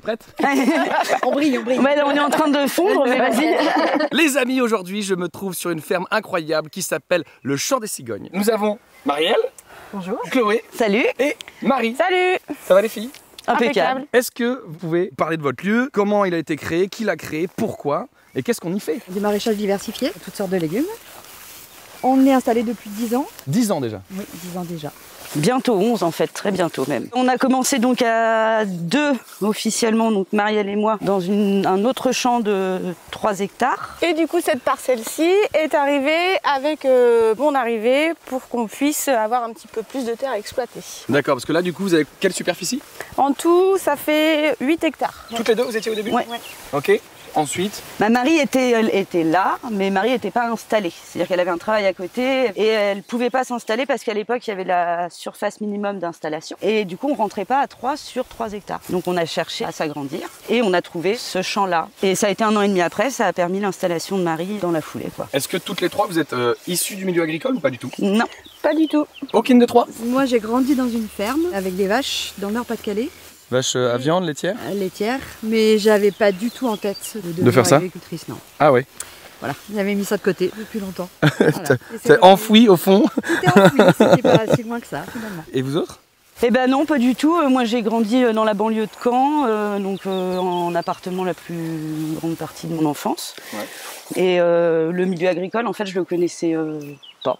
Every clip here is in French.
prête On brille, on brille. Ouais, on est en train de fondre, mais vas-y. Les amis, aujourd'hui, je me trouve sur une ferme incroyable qui s'appelle le Champ des Cigognes. Nous avons Marielle, Bonjour. Chloé Salut. et Marie. Salut Ça va les filles? Impeccable. Est-ce que vous pouvez parler de votre lieu Comment il a été créé Qui l'a créé Pourquoi Et qu'est-ce qu'on y fait? Du maraîchage diversifié, toutes sortes de légumes. On est installé depuis 10 ans. 10 ans déjà. Oui, 10 ans déjà. Bientôt 11 en fait, très bientôt même. On a commencé donc à deux officiellement, donc Marielle et moi, dans une- un autre champ de 3 hectares. Et du coup, cette parcelle-ci est arrivée avec euh, mon arrivée pour qu'on puisse avoir un petit peu plus de terre à exploiter. D'accord, parce que là, du coup, vous avez quelle superficie? En tout, ça fait 8 hectares. Toutes les deux, vous étiez au début? Ouais. Ok. Ensuite, Ma Marie était, elle était là, mais Marie n'était pas installée. C'est-à-dire qu'elle avait un travail à côté et elle pouvait pas s'installer parce qu'à l'époque, il y avait la surface minimum d'installation. Et du coup, on rentrait pas à 3 sur 3 hectares. Donc on a cherché à s'agrandir et on a trouvé ce champ-là. Et ça a été un an et demi après, ça a permis l'installation de Marie dans la foulée. Est-ce que toutes les trois, vous êtes euh, issues du milieu agricole ou pas du tout? Non, Pas du tout. Aucune de trois? Moi, j'ai grandi dans une ferme avec des vaches dans le Nord-Pas-de-Calais, Vache euh, à viande, laitière euh, laitières, mais j'avais pas du tout en tête de, devenir faire ça agricultrice, non. Ah ouais. Voilà, j'avais mis ça de côté depuis longtemps. Voilà. C'est enfoui au fond. C'était enfoui, c'était pas si loin que ça, finalement. Et vous autres? Eh ben non, pas du tout. Euh, Moi, j'ai grandi dans la banlieue de Caen, euh, donc euh, en appartement la plus grande partie de mon enfance. Ouais. Et euh, le milieu agricole, en fait, je le connaissais euh, pas.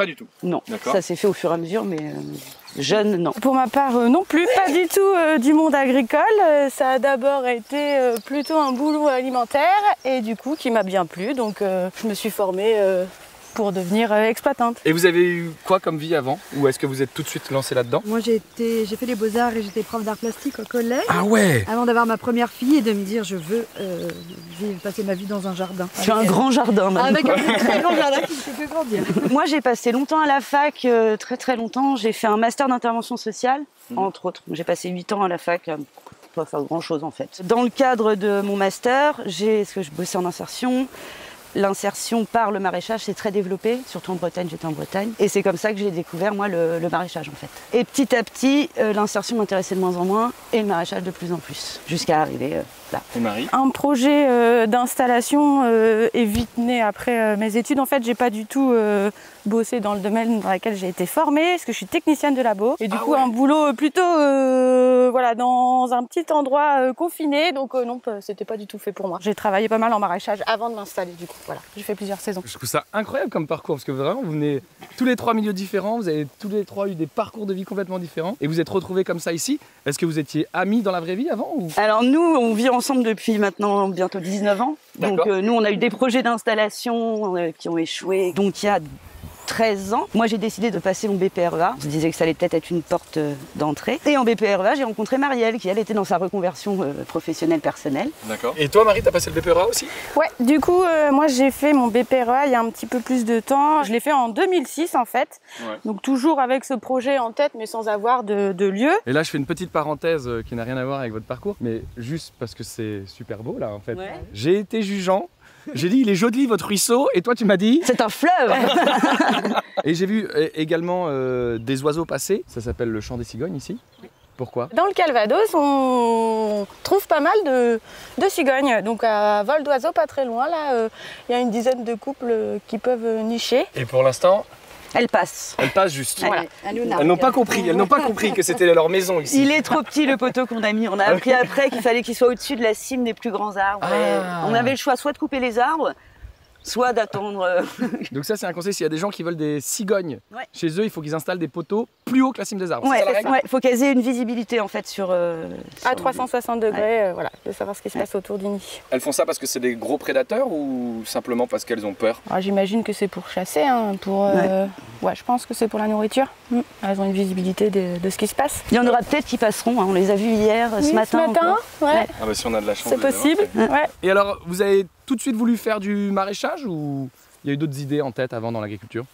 Pas du tout. Non, ça s'est fait au fur et à mesure, mais euh, jeune, non. Pour ma part, euh, non plus, pas du tout euh, du monde agricole. Euh, ça a d'abord été euh, plutôt un boulot alimentaire et du coup qui m'a bien plu. Donc euh, je me suis formée euh, pour devenir euh, exploitante. Et vous avez eu quoi comme vie avant? Ou est-ce que vous êtes tout de suite lancé là-dedans? Moi, j'ai été, j'ai fait les beaux-arts et j'étais prof d'art plastique au collège. Ah ouais Avant d'avoir ma première fille et de me dire, je veux euh, vivre, passer ma vie dans un jardin. Tu as un grand jardin maintenant. Avec un très grand jardin qui me fait grandir. Moi, j'ai passé longtemps à la fac, euh, très très longtemps. J'ai fait un master d'intervention sociale, entre autres. J'ai passé 8 ans à la fac. euh, pas faire grand chose en fait. Dans le cadre de mon master, j'ai, parce que je bossais en insertion, l'insertion par le maraîchage s'est très développée, surtout en Bretagne, j'étais en Bretagne. Et c'est comme ça que j'ai découvert moi le, le maraîchage en fait. Et petit à petit, euh, l'insertion m'intéressait de moins en moins et le maraîchage de plus en plus, jusqu'à arriver euh, là. Et Marie? Un projet euh, d'installation euh, est vite né après euh, mes études. En fait, j'ai pas du tout euh, bossé dans le domaine dans lequel j'ai été formée, parce que je suis technicienne de labo. Et du Ah coup, ouais. un boulot plutôt euh, voilà, dans un petit endroit euh, confiné. Donc euh, non, c'était pas du tout fait pour moi. J'ai travaillé pas mal en maraîchage avant de m'installer, du coup. Voilà, j'ai fait plusieurs saisons. Je trouve ça incroyable comme parcours parce que vraiment vous venez tous les trois milieux différents, vous avez tous les trois eu des parcours de vie complètement différents et vous êtes retrouvés comme ça ici. Est-ce que vous étiez amis dans la vraie vie avant ou? Alors nous, on vit ensemble depuis maintenant bientôt 19 ans. Donc euh, nous, on a eu des projets d'installation euh, qui ont échoué. Donc il y a 13 ans, moi j'ai décidé de passer mon BPREA. Je disais que ça allait peut-être être une porte euh, d'entrée. Et en BPREA, j'ai rencontré Marielle, qui elle était dans sa reconversion euh, professionnelle personnelle. D'accord. Et toi Marie, t'as passé le BPRA aussi? Ouais, du coup, euh, moi j'ai fait mon BPREA il y a un petit peu plus de temps. Je l'ai fait en 2006 en fait. Ouais. Donc toujours avec ce projet en tête, mais sans avoir de, de lieu. Et là je fais une petite parenthèse qui n'a rien à voir avec votre parcours, mais juste parce que c'est super beau là en fait. Ouais. J'ai été jugeant, j'ai dit il est joli votre ruisseau et toi tu m'as dit C'est un fleuve et j'ai vu euh, également euh, des oiseaux passer, ça s'appelle le chant des cigognes ici. Pourquoi? Dans le Calvados, on trouve pas mal de, de cigognes. Donc à vol d'oiseaux, pas très loin, là, euh, il y a une dizaine de couples qui peuvent nicher. Et pour l'instant, Elle passe. elles passent juste. Voilà. Elles n'ont pas compris, elles n'ont pas compris que c'était leur maison ici. Il est trop petit le poteau qu'on a mis. On a appris après qu'il fallait qu'il soit au-dessus de la cime des plus grands arbres. Ah. On avait le choix soit de couper les arbres, soit d'attendre. euh, Donc ça c'est un conseil, s'il y a des gens qui veulent des cigognes Ouais. chez eux, il faut qu'ils installent des poteaux plus haut que la cime des arbres. Ouais, ouais, faut qu'elles aient une visibilité en fait sur. euh, À sur- 360 degrés, euh, voilà, de savoir ce qui se passe autour du nid. Elles font ça parce que c'est des gros prédateurs ou simplement parce qu'elles ont peur? Alors, J'imagine que c'est pour chasser, hein, pour. euh, ouais. je pense que c'est pour la nourriture. Mm. Elles ont une visibilité de, de ce qui se passe. Il y en aura peut-être qui passeront. hein, On les a vus hier, ce matin. encore. ouais, Ouais. Ah bah si on a de la chance. c'est possible. avoir. Ouais. Et alors, vous avez tout de suite voulu faire du maraîchage ou il y a eu d'autres idées en tête avant dans l'agriculture?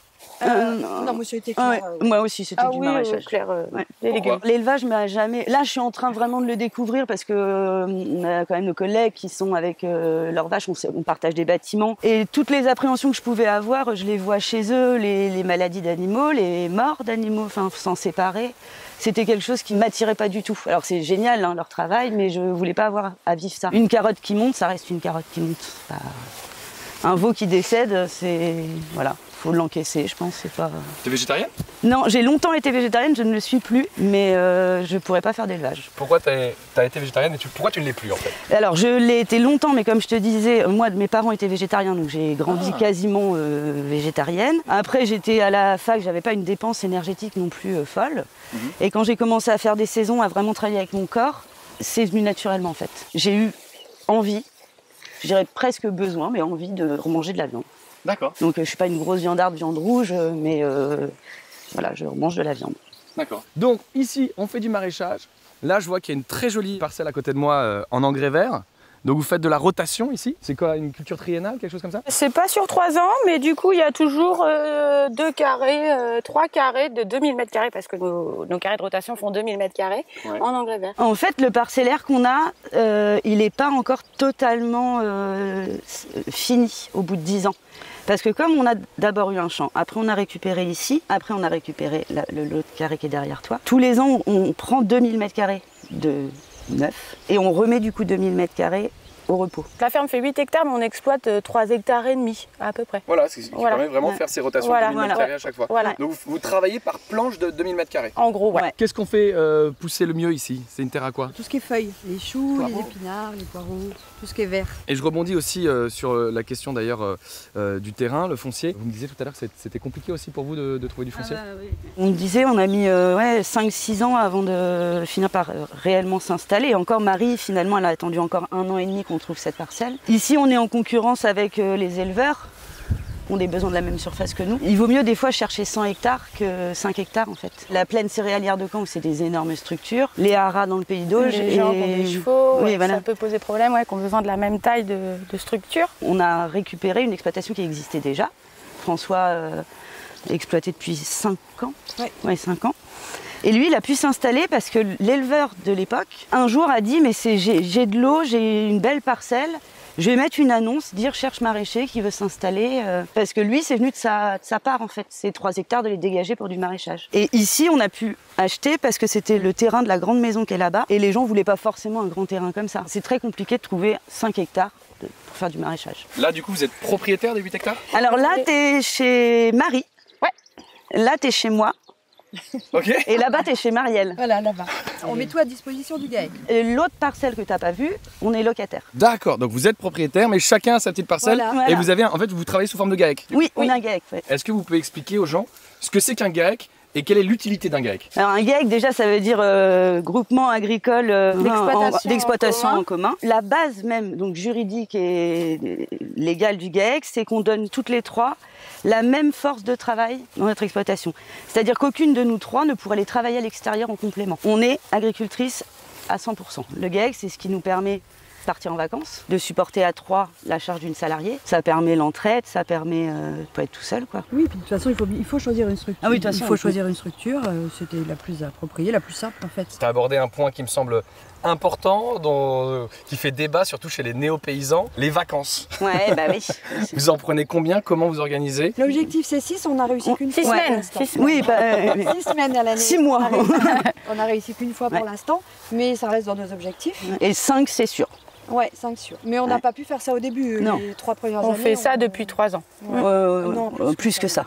Euh, Non, moi, c'était Ah ouais, clair. euh, Moi aussi, c'était Ah du oui, euh, maraîchage. clair, euh, Ouais. les légumes. L'élevage m'a jamais. Là, je suis en train vraiment de le découvrir parce que euh, on a quand même nos collègues qui sont avec euh, leurs vaches. On, partage des bâtiments et toutes les appréhensions que je pouvais avoir, je les vois chez eux. Les, les maladies d'animaux, les morts d'animaux, enfin s'en séparer. C'était quelque chose qui m'attirait pas du tout. Alors c'est génial hein, leur travail, mais je voulais pas avoir à vivre ça. Une carotte qui monte, ça reste une carotte qui monte. Un veau qui décède, c'est voilà, faut l'encaisser. Je pense, c'est pas. T'es végétarienne Non, j'ai longtemps été végétarienne, je ne le suis plus, mais euh, je pourrais pas faire d'élevage. Pourquoi t'as as été végétarienne et tu- pourquoi tu ne l'es plus en fait? Alors, je l'ai été longtemps, mais comme je te disais, moi, mes parents étaient végétariens, donc j'ai grandi quasiment euh, végétarienne. Après, j'étais à la fac, j'avais pas une dépense énergétique non plus euh, folle. Et quand j'ai commencé à faire des saisons, à vraiment travailler avec mon corps, c'est venu naturellement en fait. J'ai eu envie, je dirais presque besoin, mais envie de remanger de la viande. D'accord, Donc, euh, je suis pas une grosse viandarde, viande rouge, euh, mais euh, voilà, je mange de la viande. d'accord. Donc ici, on fait du maraîchage. Là, je vois qu'il y a une très jolie parcelle à côté de moi euh, en engrais vert. Donc vous faites de la rotation ici? C'est quoi, une culture triennale, quelque chose comme ça? C'est pas sur trois ans, mais du coup, il y a toujours euh, deux carrés, euh, trois carrés de 2000 mètres carrés, parce que nos, nos carrés de rotation font 2000 mètres carrés Ouais. en engrais vert. En fait, le parcellaire qu'on a, euh, il n'est pas encore totalement euh, fini au bout de 10 ans. Parce que comme on a d'abord eu un champ, après on a récupéré ici, après on a récupéré la- le l'autre carré qui est derrière toi, tous les ans on prend 2000 mètres carrés de et on remet du coup 2000 mètres carrés au repos. La ferme fait 8 hectares, mais on exploite euh, 3 hectares et demi, à peu près. Voilà, c'est ce qui Voilà. permet vraiment de Ouais. faire ces rotations Voilà, de 2000 voilà. à chaque fois. Voilà. Donc vous, vous travaillez par planche de 2000 m carrés. En gros, ouais. Ouais. Qu'est-ce qu'on fait euh, pousser le mieux ici? C'est une terre à quoi? Tout ce qui est feuilles, les choux, les épinards, les poireaux, tout ce qui est vert. Et je rebondis aussi euh, sur euh, la question d'ailleurs euh, euh, du terrain, le foncier. Vous me disiez tout à l'heure que c'était compliqué aussi pour vous de, de trouver du foncier On me disait, on a mis euh, ouais, 5-6 ans avant de finir par euh, réellement s'installer. Encore, Marie, finalement, elle a attendu encore un an et demi qu'on trouve cette parcelle. Ici, on est en concurrence avec euh, les éleveurs qui ont des besoins de la même surface que nous. Il vaut mieux des fois chercher 100 hectares que 5 hectares en fait. La plaine céréalière de Caen c'est des énormes structures, les haras dans le pays d'Auge. Les gens ont des chevaux, Oui, ouais, voilà. ça peut poser problème, ouais, qui ont besoin de la même taille de, de structure. On a récupéré une exploitation qui existait déjà. François euh, exploitait depuis 5 ans. Ouais. 5 ans. Et lui, il a pu s'installer parce que l'éleveur de l'époque, un jour, a dit Mais c'est, j'ai, de l'eau, j'ai une belle parcelle. Je vais mettre une annonce, dire cherche maraîcher qui veut s'installer. euh, parce que lui, c'est venu de sa, de sa part, en fait. C'est 3 hectares de les dégager pour du maraîchage. Et ici, on a pu acheter parce que c'était le terrain de la grande maison qui est là-bas. Et les gens voulaient pas forcément un grand terrain comme ça. C'est très compliqué de trouver 5 hectares de- pour faire du maraîchage. Là, du coup, vous êtes propriétaire des 8 hectares? Alors là, t'es chez Marie. Là, t'es chez moi. Et là-bas, t'es chez Marielle. Voilà, là-bas. On met tout à disposition du GAEC. Et L'autre parcelle que t'as pas vue, on est locataire. D'accord, donc vous êtes propriétaire, mais chacun a sa petite parcelle. Voilà. Et Voilà. vous avez, un- en fait, vous travaillez sous forme de GAEC. Oui, on a un GAEC. ouais. Est-ce que vous pouvez expliquer aux gens ce que c'est qu'un GAEC et quelle est l'utilité d'un GAEC Alors un GAEC, déjà, ça veut dire euh, groupement agricole euh, D'exploitation en- d'exploitation en en, commun. La base même, donc juridique et légale du GAEC, c'est qu'on donne toutes les trois la même force de travail dans notre exploitation. C'est-à-dire qu'aucune de nous trois ne pourrait aller travailler à l'extérieur en complément. On est agricultrice à 100%. Le GAEC, c'est ce qui nous permet partir en vacances, de supporter à trois la charge d'une salariée. Ça permet l'entraide, ça permet euh, de pas être tout seul, quoi. Oui, puis de toute façon, il faut, il faut choisir une structure. Ah oui, de toute il façon, faut oui. choisir une structure. euh, C'était la plus appropriée, la plus simple en fait. Tu as abordé un point qui me semble important, dont- euh, qui fait débat surtout chez les néo-paysans, les vacances. Ouais, bah oui. Vous en prenez combien? Comment vous organisez? L'objectif c'est 6, on a réussi qu'une fois. pour semaines, l'instant. six semaines. Oui, bah, euh, Six semaines à l'année. Six mois. On a réussi, qu'une fois pour l'instant, mais ça reste dans nos objectifs. et 5, c'est sûr. Ouais, 5 sûrs. Mais on n'a Ouais. pas pu faire ça au début. Non. Les trois premières On années. fait ça depuis 3 ans. Ouais. Euh, Non, euh, plus que ça.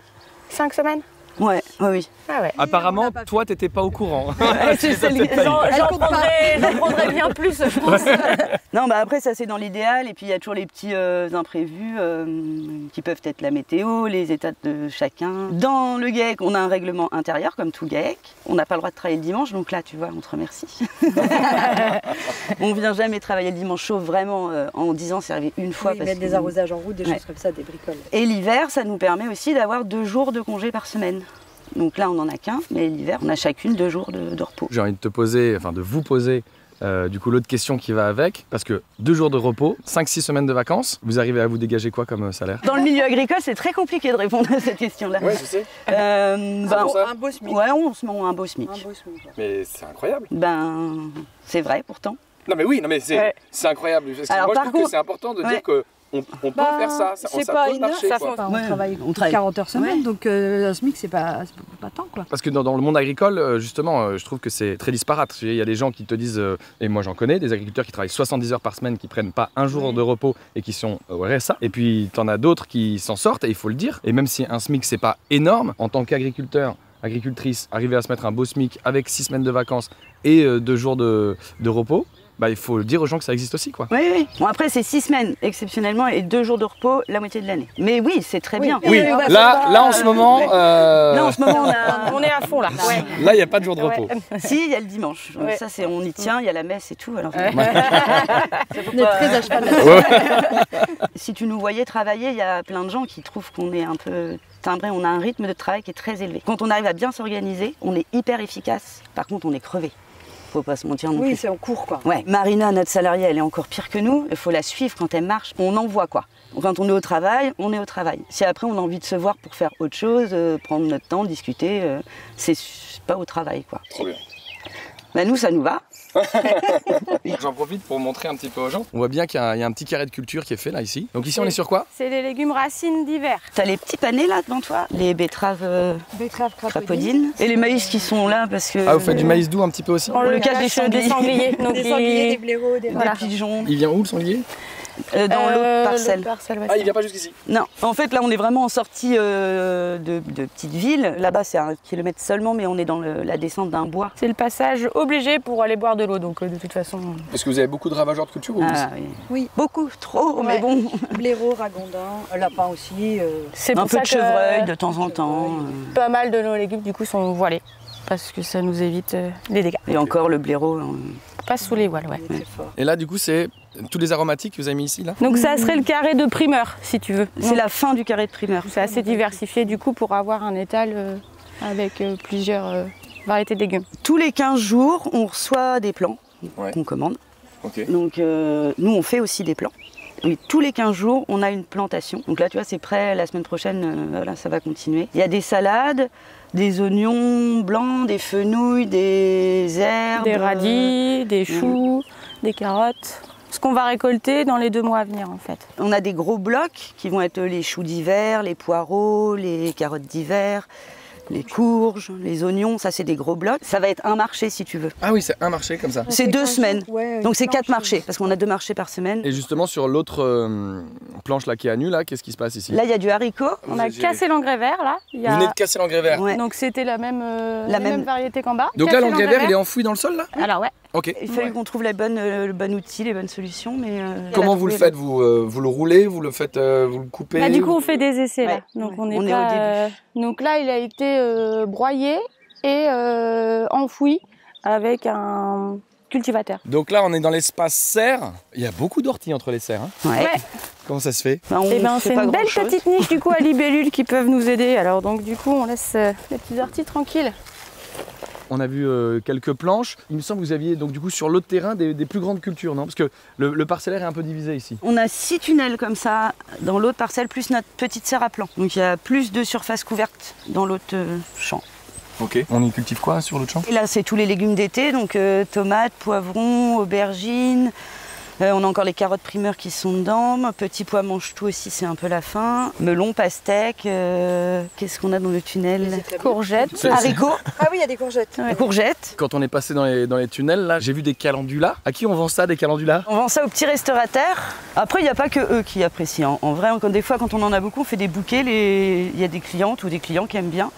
5 semaines? Ouais, ouais, oui. Ah ouais. Apparemment, toi, t'étais pas au courant. J'en prendrais, bien plus, je pense. Non, bah après, ça c'est dans l'idéal. Et puis il y a toujours les petits euh, imprévus euh, qui peuvent être la météo, les états de chacun. Dans le GAEC, on a un règlement intérieur, comme tout GAEC. On n'a pas le droit de travailler le dimanche, donc là, tu vois, on te remercie. on vient jamais travailler le dimanche chaud, vraiment, euh, en disant c'est arrivé une fois. Oui, parce mettre que- des arrosages en route, des Ouais. choses comme ça, des bricoles. Et l'hiver, ça nous permet aussi d'avoir deux jours de congé par semaine. Donc là, on n'en a qu'un, mais l'hiver, on a chacune deux jours de, de repos. J'ai envie de te poser, enfin de vous poser Euh, du coup, l'autre question qui va avec, parce que deux jours de repos, 5-6 semaines de vacances, vous arrivez à vous dégager quoi comme euh, salaire? Dans le milieu agricole, c'est très compliqué de répondre à cette question-là. je sais. Euh, ben, ça Un beau SMIC. ouais, on se met un beau SMIC. Un beau SMIC. ouais. Mais c'est incroyable. Ben, c'est vrai pourtant. Non mais oui, non mais c'est Ouais. incroyable. Alors, Moi je par trouve contre- que c'est important de Ouais. dire que on, on peut Bah, faire ça, ça, pas peut une- marcher. ça quoi. Enfin, Ouais. on travaille On travaille. 40 heures semaine, Ouais. donc euh, un SMIC, c'est pas, pas tant quoi. Parce que dans, dans le monde agricole, euh, justement, euh, je trouve que c'est très disparate. Il y a des gens qui te disent, euh, et moi j'en connais, des agriculteurs qui travaillent 70 heures par semaine, qui prennent pas un jour de repos et qui sont au RSA. Et puis t'en as d'autres qui s'en sortent, et il faut le dire. Et même si un SMIC c'est pas énorme, en tant qu'agriculteur, agricultrice, arriver à se mettre un beau SMIC avec 6 semaines de vacances et 2 jours de, de repos, bah, il faut le dire aux gens que ça existe aussi. quoi. Oui, oui. Bon, après, c'est six semaines exceptionnellement et deux jours de repos la moitié de l'année. Mais oui, c'est très bien. Oui, là, là en ce moment, euh, Là, en ce moment, on a. On est à fond là. Ouais. là il n'y a pas de jour de repos. Si, il y a le dimanche. Ouais. Ça, c'est on y tient, il y a la messe et tout. Alors, On est très à cheval. Si tu nous voyais travailler, il y a plein de gens qui trouvent qu'on est un peu timbré. On a un rythme de travail qui est très élevé. Quand on arrive à bien s'organiser, on est hyper efficace. Par contre, on est crevé. Faut pas se mentir non Oui, plus. c'est en cours quoi. Ouais, Marina, notre salariée, elle est encore pire que nous. Il faut la suivre quand elle marche. On en voit quoi. Quand on est au travail, on est au travail. Si après on a envie de se voir pour faire autre chose, euh, prendre notre temps, discuter, euh, c'est pas au travail quoi. Trop bien. Bah, nous, ça nous va. J'en profite pour montrer un petit peu aux gens. On voit bien qu'il y, a un- il y a un petit carré de culture qui est fait là ici. Donc ici on est sur quoi? C'est les légumes racines d'hiver. T'as les petits panais là devant toi, les betteraves euh, crapodines et les maïs qui sont là parce que Ah vous faites du maïs doux un petit peu aussi? On le cache des sangliers. des sangliers. Donc Des sangliers, des blaireaux, des des Voilà. pigeons Il vient où le sanglier? Euh, dans Euh, l'autre parcelle. l'autre parcelle, ouais, Ah il vient pas jusqu'ici. Non, en fait là on est vraiment en sortie euh, de, de petite ville. Là-bas c'est un kilomètre seulement, mais on est dans le- la descente d'un bois. C'est le passage obligé pour aller boire de l'eau. Donc euh, de toute façon. Est-ce que vous avez beaucoup de ravageurs de culture ou Ah, oui. Oui. Beaucoup, trop, mais bon. Blaireaux, ragondins, lapin aussi. euh, C'est Un peu ça de que chevreuil de temps en temps. euh, Pas mal de nos légumes du coup sont voilés parce que ça nous évite euh, les dégâts. Et encore le blaireau. hein. Pas sous les voiles, ouais. Et là du coup c'est tous les aromatiques que vous avez mis ici là Donc ça serait le carré de primeur si tu veux. C'est la fin du carré de primeur. C'est assez diversifié du coup pour avoir un étal euh, avec euh, plusieurs euh, variétés de légumes. Tous les 15 jours, on reçoit des plants Ouais. qu'on commande. Donc euh, nous, on fait aussi des plants. Et tous les 15 jours, on a une plantation. Donc là, tu vois, c'est prêt. La semaine prochaine, euh, voilà, ça va continuer. Il y a des salades, des oignons blancs, des fenouilles, des herbes. Des radis, des choux, des carottes. Ce qu'on va récolter dans les deux mois à venir en fait. On a des gros blocs qui vont être les choux d'hiver, les poireaux, les carottes d'hiver, les courges, les oignons. Ça, c'est des gros blocs. Ça va être un marché si tu veux. Ah oui c'est un marché comme ça. C'est deux semaines. Ouais, Donc c'est quatre marchés parce qu'on a deux marchés par semaine. Et justement sur l'autre euh, planche là qui est à nu là, qu'est-ce qui se passe ici? Là, il y a du haricot. On a cassé l'engrais vert là. Il y a- Vous venez de casser l'engrais vert. Ouais. Donc c'était la même, euh, La la même- même variété qu'en bas. Donc là l'engrais vert il est enfoui dans le sol là? Alors ouais. Il fallait Ouais. qu'on trouve la bonne, euh, le bon outil, les bonnes solutions, mais. euh, Comment vous le faites vous, euh, vous le roulez, vous le faites, euh, vous le coupez Bah, du coup on fait des essais là. Donc Ouais. on est, On au début. euh, Donc là il a été euh, broyé et euh, enfoui avec un cultivateur. Donc là on est dans l'espace serre. Il y a beaucoup d'orties entre les serres. hein. Ouais. Ouais. Comment ça se fait Bah, on Et ben fait c'est pas une belle petite niche du coup à libellules qui peuvent nous aider. Alors donc du coup on laisse euh, les petits orties tranquilles. On a vu euh, quelques planches. Il me semble que vous aviez donc du coup sur l'autre terrain des, des plus grandes cultures, non? Parce que le, le parcellaire est un peu divisé ici. On a six tunnels comme ça dans l'autre parcelle, plus notre petite serre à plan. Donc il y a plus de surface couverte dans l'autre euh, champ. Ok. On y cultive quoi sur l'autre champ? Et là, c'est tous les légumes d'été, donc euh, tomates, poivrons, aubergines. Euh, on a encore les carottes primeurs qui sont dedans. Petit pois mange tout aussi, c'est un peu la fin. Melon, pastèque. euh, Qu'est-ce qu'on a dans le tunnel Courgettes. Haricots, Ah oui, il y a des courgettes. courgettes. Quand on est passé dans les, dans les tunnels, là, j'ai vu des calendulas. À qui on vend ça, des calendulas? On vend ça aux petits restaurateurs. Après, il n'y a pas que eux qui apprécient. En, en vrai, quand, des fois, quand on en a beaucoup, on fait des bouquets. les- Il y a des clientes ou des clients qui aiment bien.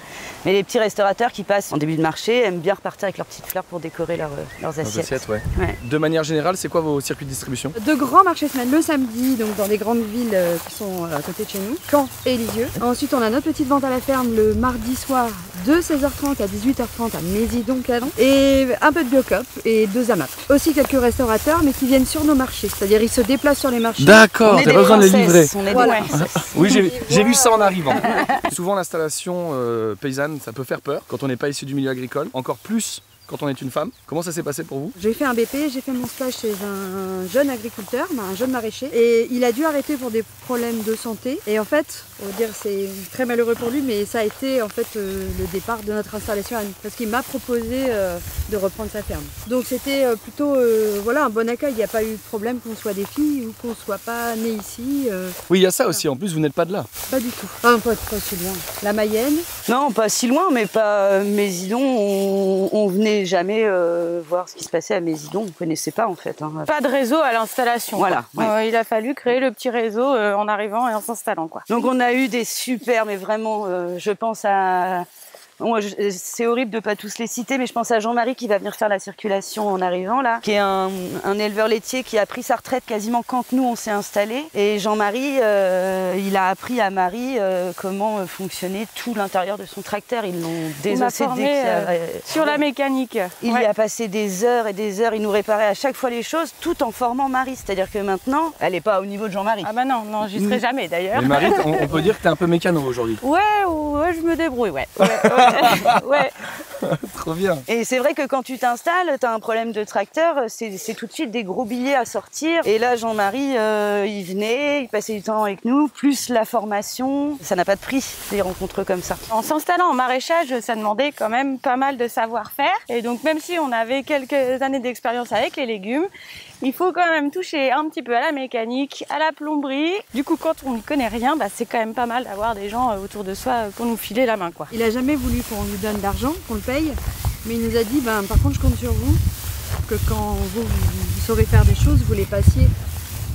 Mais les petits restaurateurs qui passent en début de marché aiment bien repartir avec leurs petites fleurs pour décorer leur- leurs assiettes. ouais. Ouais. De manière générale, c'est quoi vos circuits de distribution? De grands marchés semaines le samedi, donc dans des grandes villes euh, qui sont euh, à côté de chez nous, Caen et Lisieux. Ensuite, on a notre petite vente à la ferme le mardi soir de 16h30 à 18h30 à Mésidon-Calon. Et un peu de biocop et deux AMAP. Aussi quelques restaurateurs, mais qui viennent sur nos marchés. C'est-à-dire, ils se déplacent sur les marchés. D'accord, t'as pas besoin de les livrer. on est des Voilà. princesses. Oui, j'ai vu ça en arrivant. Souvent, l'installation euh, paysanne, ça peut faire peur quand on n'est pas issu du milieu agricole. Encore plus quand on est une femme. Comment ça s'est passé pour vous? J'ai fait un BP, j'ai fait mon stage chez un jeune agriculteur, bah, un jeune maraîcher, et il a dû arrêter pour des problèmes de santé. Et en fait, on va dire c'est très malheureux pour lui, mais ça a été en fait euh, le départ de notre installation à nous, parce qu'il m'a proposé euh, de reprendre sa ferme. Donc c'était euh, plutôt euh, voilà un bon accueil. Il n'y a pas eu de problème qu'on soit des filles ou qu'on soit pas né ici, euh, Oui, il y a ça aussi. En plus, vous n'êtes pas de là. pas du tout. Enfin, pas, pas si loin. La Mayenne, Non, pas si loin, mais pas euh, Mésidon. On, on venait jamais euh, voir ce qui se passait à Mésidon. On connaissait pas en fait. hein. Pas de réseau à l'installation. Voilà, ouais. Euh, il a fallu créer le petit réseau euh, en arrivant et en s'installant. quoi. Donc on a eu des super, mais vraiment, je pense à. Bon, c'est horrible de pas tous les citer, mais je pense à Jean-Marie qui va venir faire la circulation en arrivant là, qui est un, un éleveur laitier qui a pris sa retraite quasiment quand nous on s'est installés. Et Jean-Marie, euh, il a appris à Marie euh, comment euh, fonctionnait tout l'intérieur de son tracteur. Ils l'ont désossé dès formé, qu'il a- euh, Sur la mécanique. Il Ouais. y a passé des heures et des heures, il nous réparait à chaque fois les choses tout en formant Marie. C'est-à-dire que maintenant, elle n'est pas au niveau de Jean-Marie. Ah bah non, non, j'y serai jamais d'ailleurs. Mais Marie, on, on peut dire que t'es un peu mécano aujourd'hui. Ouais, ouais, je me débrouille, ouais. Ouais, ouais, ouais. Trop bien. Et c'est vrai que quand tu t'installes, tu as un problème de tracteur, c'est tout de suite des gros billets à sortir. Et là, Jean-Marie, euh, il venait, il passait du temps avec nous, plus la formation. Ça n'a pas de prix, des rencontres comme ça. En s'installant en maraîchage, ça demandait quand même pas mal de savoir-faire. Et donc, même si on avait quelques années d'expérience avec les légumes, il faut quand même toucher un petit peu à la mécanique, à la plomberie. Du coup, quand on n'y connaît rien, bah, c'est quand même pas mal d'avoir des gens euh, autour de soi euh, pour nous filer la main, quoi. il a jamais voulu qu'on lui donne d'argent, qu'on le paye, mais il nous a dit ben par contre je compte sur vous, que quand vous, vous, vous saurez faire des choses, vous les passiez.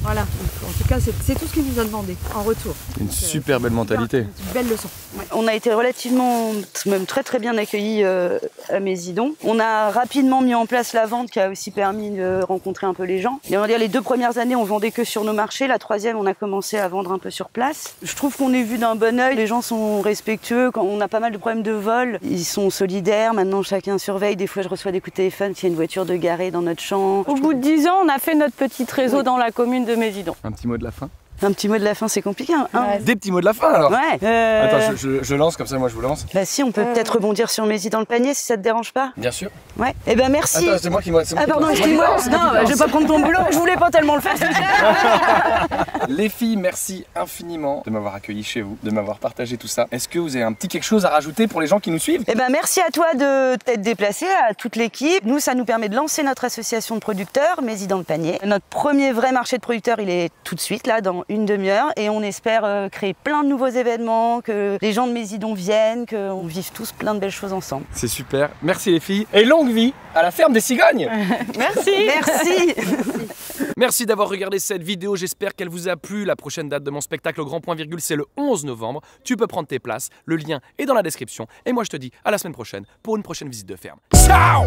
Voilà. Donc, en tout cas, c'est tout ce qu'il nous a demandé en retour. Une super belle mentalité. Une belle leçon. On a été relativement, même très très bien accueillis euh, à Mésidon. On a rapidement mis en place la vente qui a aussi permis de rencontrer un peu les gens. Et on va dire les deux premières années, on vendait que sur nos marchés. La troisième, on a commencé à vendre un peu sur place. Je trouve qu'on est vu d'un bon œil. Les gens sont respectueux. Quand on a pas mal de problèmes de vol, ils sont solidaires. Maintenant, chacun surveille. Des fois, je reçois des coups de téléphone s'il y a une voiture de garée dans notre champ. Au bout de dix ans, on a fait notre petit réseau Oui. dans la commune de Un petit mot de la fin? Un petit mot de la fin, c'est compliqué. Hein Ouais. Des petits mots de la fin alors. Ouais. Euh, Attends, je, je- je lance comme ça, moi je vous lance. Bah si, on peut Euh. peut-être rebondir sur Mési dans le panier si ça te dérange pas. Bien sûr. Ouais. Eh ben merci. Attends, c'est moi qui moi. Ah pardon, excuse-moi. Non, bah, je vais pas prendre ton boulot. Je voulais pas tellement le faire. Les filles, merci infiniment de m'avoir accueilli chez vous, de m'avoir partagé tout ça. Est-ce que vous avez un petit quelque chose à rajouter pour les gens qui nous suivent? Eh ben merci à toi de t'être déplacé, à toute l'équipe. Nous, ça nous permet de lancer notre association de producteurs, Mési dans le panier. Notre premier vrai marché de producteurs, il est tout de suite là, dans une demi-heure, et on espère euh, créer plein de nouveaux événements, que les gens de Mésidon viennent, qu'on vive tous plein de belles choses ensemble. C'est super. Merci les filles. Et longue vie à la ferme des cigognes Merci. Merci. Merci d'avoir regardé cette vidéo, j'espère qu'elle vous a plu. La prochaine date de mon spectacle au Grand Point Virgule, c'est le 11 novembre. Tu peux prendre tes places, le lien est dans la description. Et moi je te dis à la semaine prochaine pour une prochaine visite de ferme. Ciao